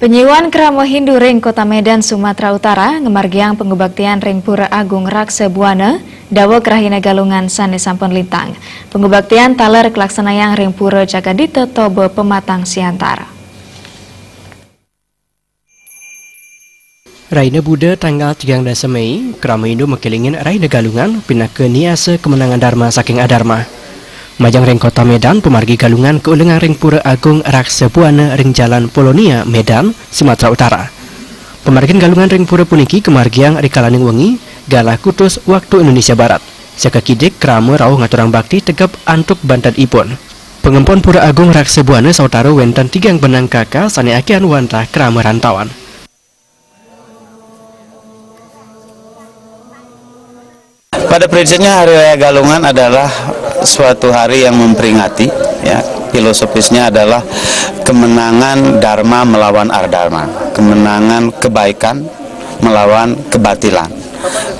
Penyiwan Keramo Hindu Ring Kota Medan, Sumatera Utara, ngemargiang pengubaktian Ring Pura Agung Rakse Buana, Dawa Kerahina Galungan Sane Sampun Lintang. Pengubaktian taler kelaksanayang Ring Pura Jagadita Tobo Pematang Siantara. Raina Buddha tanggal 13 Mei, Keramo Hindu mengkelingin Raina Galungan pindah ke Niasa Kemenangan Dharma saking Adharma. Majang Ring Kota Medan, pemargi galungan keulengan Ring Pura Agung Raksa Buana Ring Jalan Polonia, Medan, Sumatera Utara. Pemargin galungan Ring Pura puniki kemargiang Rikalaning Wengi, Galah Kutus waktu Indonesia Barat. Saka kidik krama rauh ngaturang bakti tegap antuk bantat ipun. Pengempon Pura Agung Raksa Buana sautara wentan tigang benang kakak sani akian wantah krama rantauan. Pada prinsipnya Hari Raya Galungan adalah suatu hari yang memperingati ya. Filosofisnya adalah kemenangan dharma melawan ardharma kemenangan kebaikan melawan kebatilan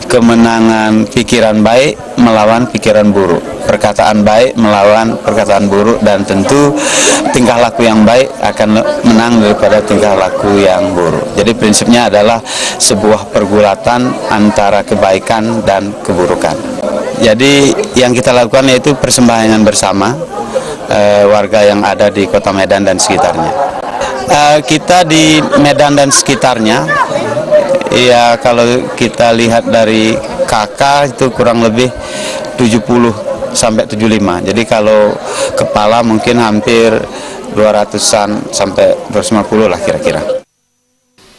kemenangan pikiran baik melawan pikiran buruk perkataan baik melawan perkataan buruk dan tentu tingkah laku yang baik akan menang daripada tingkah laku yang buruk. Jadi prinsipnya adalah sebuah pergulatan antara kebaikan dan keburukan jadi yang kita lakukan yaitu persembahyaan bersama uh, warga yang ada di kota Medan dan sekitarnya. Uh, kita di Medan dan sekitarnya, ya kalau kita lihat dari kakak itu kurang lebih 70 sampai 75. Jadi kalau kepala mungkin hampir 200-an sampai 250 lah kira-kira.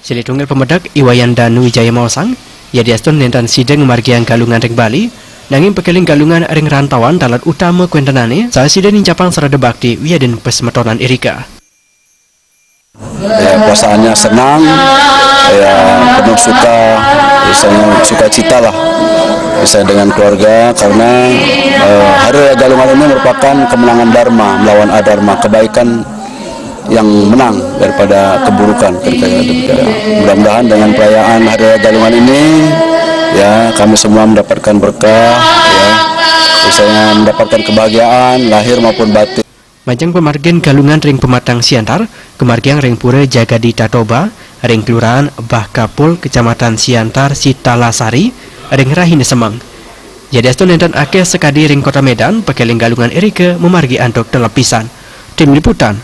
Silitunggal pemedak Iwayan Danu Wijaya Mawasang, ya diaston nentan sidang margian galungan Bali, Nanging pekeling galungan ring rantauan dalat utama kuentanane saat sida nincapang serada bakti wiadin pesmetonan Erika. Ya, perasaannya senang, ya penuh suka, misalnya suka cita lah, bisa dengan keluarga karena eh, Hari Raya Galungan ini merupakan kemenangan Dharma melawan Adharma, kebaikan yang menang daripada keburukan. Mudah-mudahan dengan perayaan Hari Raya Galungan ini ya kami semua mendapatkan berkah ya misalnya mendapatkan kebahagiaan lahir maupun batin Majang pemargian galungan ring pematang siantar, kemargian ring pura jaga di Tatoba, ring kelurahan Bahkapul, kecamatan Siantar, Sitalasari, ring Rahine Semang. Jadi aston nenten akeh sekadi ring kota Medan, pekeling galungan Erika memargi antok telepisan. Tim Liputan,